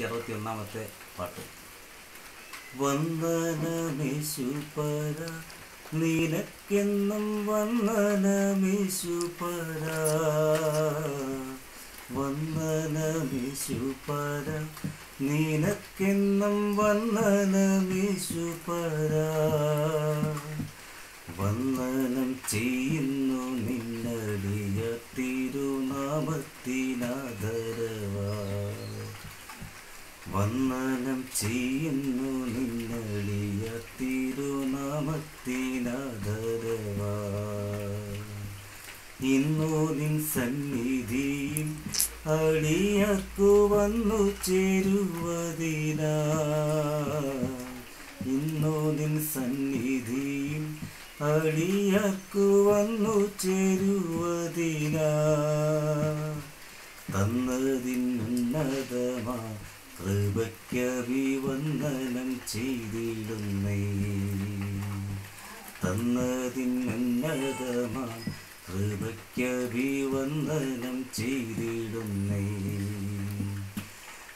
നൂറ്റി അറുപത്തി ഒന്നാമത്തെ പാട്ട്. വന്ദനമേശുപര നിനക്കെന്നും വന്ദനമേശുപര. വന്ദനമേശുപര നിനക്കെന്നും വന്ദനമേശുപര. വന്ദനം ചെയ്യുന്നു നിന്നടിയ തിരുനാമത്തിനാദരവാ വന്ദനം ചെയ്യുന്നു നിന്നളിയ തിരുനാമത്തിനാദരവാ. ഇന്നു നിൻ സന്നിധിയിൽ അളിയക്കു വന്നു ചേരുവതിനാ. ഇന്നോ നിൻ സന്നിധിയിൽ അളിയക്കു വന്നു ചേരുവതിനാ. തന്നതിനുന്നതമാ കൃപയ്ക്കഭിവന്ദനം ചെയ്തിടുന്നേ. തന്നതിനുന്നതമാ വന്ദനം ചെയ്തിടുന്നേ.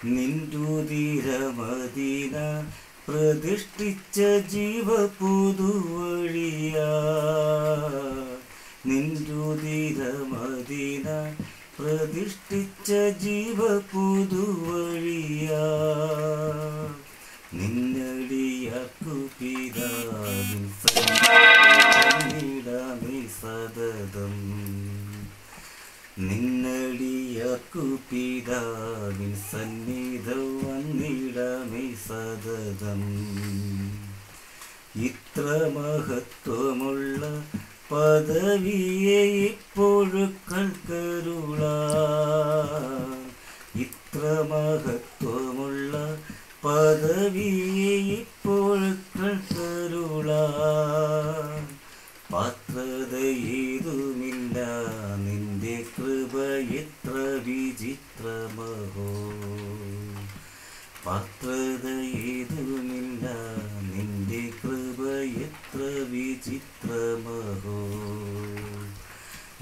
നിൻരുതിരമതിന പ്രതിഷ്ഠിച്ച ജീവപുതുവഴിയാ. നിൻരുതിരമതിന പ്രതിഷ്ഠിച്ച ജീവപുതുവഴിയാ. നിന്നടിയാക്കു സന്നിധാനമേ സതതം. നിന്നടിയാക്കു പിതാവിൻ സന്നിധം വന്നിടമേ സതതം. ഇത്ര മഹത്വമുള്ള പദവിയെ ഇപ്പോഴുക്കൾ കരുള ഇത്ര മഹത്വമുള്ള പദവിയെ ഇപ്പോൾ കരുള പാത്രതയേതുമില്ല നിന്റെ കൃപ എത്ര വിചിത്രമഹോ. പാത്രതയേതുമില്ല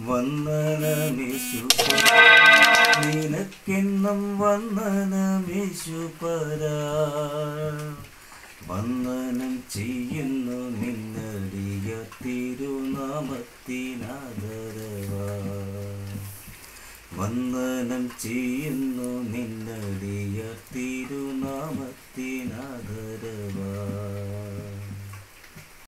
വന്ദനമേശു നിനക്കെന്നും വന്ദനമേശുപര. വന്ദനം ചെയ്യുന്നു നിന്നടിയ തിരുനാമത്തിനാദരവാ. വന്ദനം ചെയ്യുന്നു നിന്നടിയ തിരുനാമത്തിനാദരവാ.